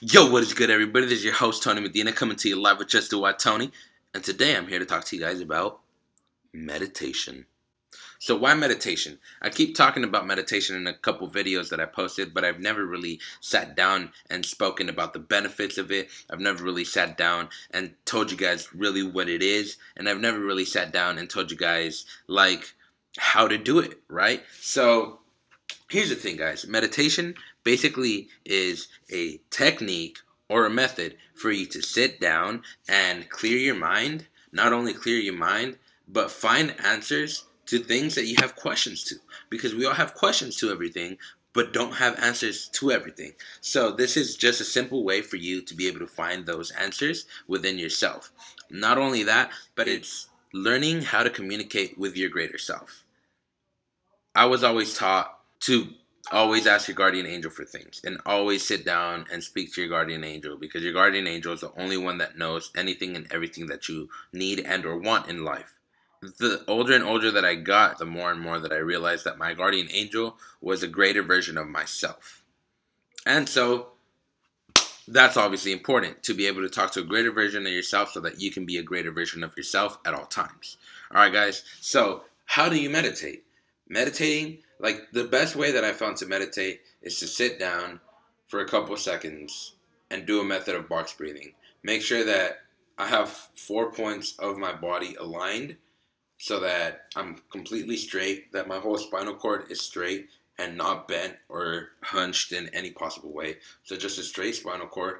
Yo, what is good, everybody? This is your host, Tony Medina, coming to you live with Just Do It Tony. And today I'm here to talk to you guys about meditation. So, why meditation? I keep talking about meditation in a couple videos that I posted, but I've never really sat down and spoken about the benefits of it. I've never really sat down and told you guys really what it is. And I've never really sat down and told you guys, like, how to do it, right? So, here's the thing, guys meditation basically is a technique or a method for you to sit down and clear your mind. Not only clear your mind, but find answers to things that you have questions to. Because we all have questions to everything, but don't have answers to everything. So, this is just a simple way for you to be able to find those answers within yourself. Not only that, but it's learning how to communicate with your greater self. I was always taught to always ask your guardian angel for things and always sit down and speak to your guardian angel because your guardian angel is the only one that knows anything and everything that you need and or want in life. The older and older that i got the more and more that i realized that my guardian angel was a greater version of myself. And so that's obviously important to be able to talk to a greater version of yourself so that you can be a greater version of yourself at all times. All right guys so how do you meditate? Meditating like the best way that I found to meditate is to sit down for a couple seconds and do a method of box breathing. Make sure that I have four points of my body aligned so that I'm completely straight, that my whole spinal cord is straight and not bent or hunched in any possible way. So just a straight spinal cord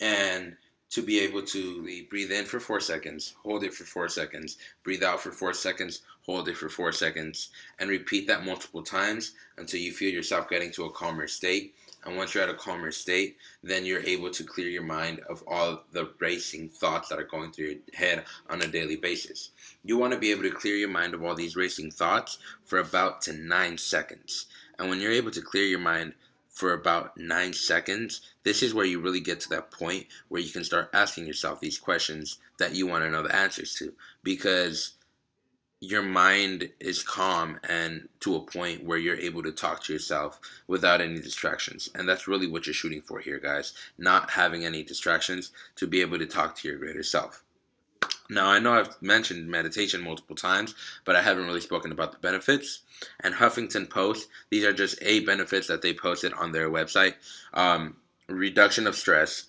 and to be able to breathe in for four seconds, hold it for four seconds, breathe out for four seconds, hold it for four seconds, and repeat that multiple times until you feel yourself getting to a calmer state. And once you're at a calmer state, then you're able to clear your mind of all the racing thoughts that are going through your head on a daily basis. You want to be able to clear your mind of all these racing thoughts for about to nine seconds. And when you're able to clear your mind for about nine seconds, this is where you really get to that point where you can start asking yourself these questions that you want to know the answers to because your mind is calm and to a point where you're able to talk to yourself without any distractions. And that's really what you're shooting for here, guys. Not having any distractions to be able to talk to your greater self. Now, I know I've mentioned meditation multiple times, but I haven't really spoken about the benefits. And Huffington Post, these are just eight benefits that they posted on their website um, reduction of stress,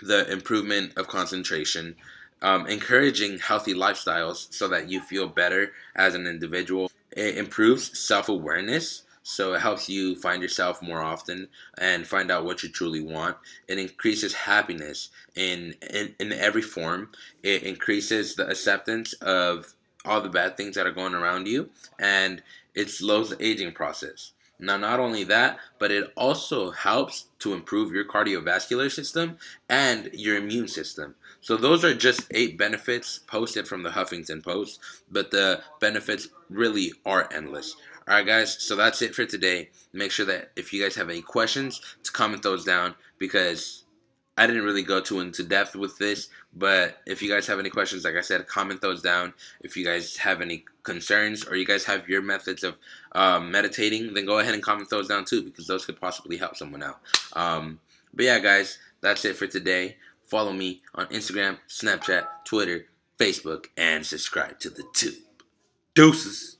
the improvement of concentration, um, encouraging healthy lifestyles so that you feel better as an individual. It improves self awareness, so it helps you find yourself more often and find out what you truly want. It increases happiness in, in, in every form. It increases the acceptance of all the bad things that are going around you and it slows the aging process. Now, not only that, but it also helps to improve your cardiovascular system and your immune system. So, those are just eight benefits posted from the Huffington Post, but the benefits really are endless. All right, guys. So that's it for today. Make sure that if you guys have any questions, to comment those down because I didn't really go too into depth with this. But if you guys have any questions, like I said, comment those down. If you guys have any concerns or you guys have your methods of um, meditating, then go ahead and comment those down too because those could possibly help someone out. Um, but yeah, guys, that's it for today. Follow me on Instagram, Snapchat, Twitter, Facebook, and subscribe to the tube. Deuces.